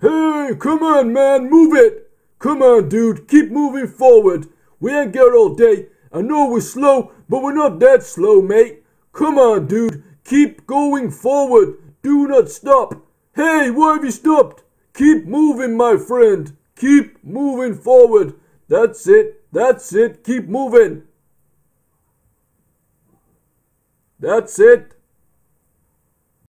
Hey, come on, man, move it. Come on, dude, keep moving forward. We ain't got all day. I know we're slow, but we're not that slow, mate. Come on, dude, keep going forward. Do not stop. Hey, why have you stopped? Keep moving, my friend. Keep moving forward. That's it. That's it. Keep moving. That's it.